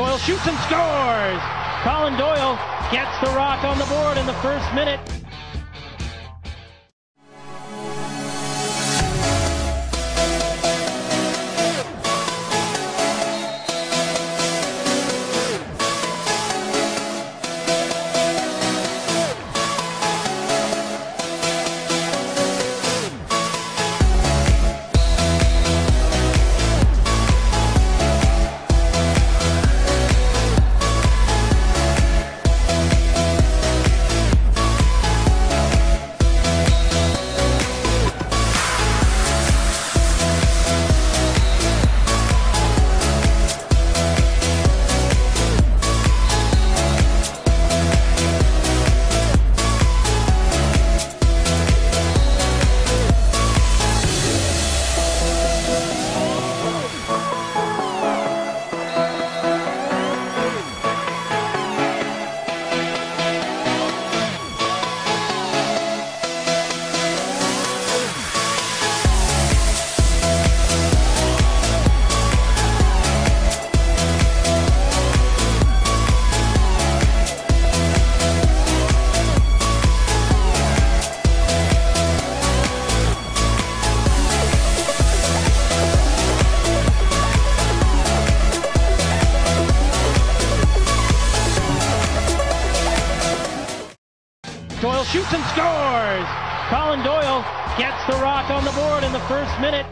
Doyle shoots and scores. Colin Doyle gets the rock on the board in the first minute. Doyle shoots and scores. Colin Doyle gets the rock on the board in the first minute.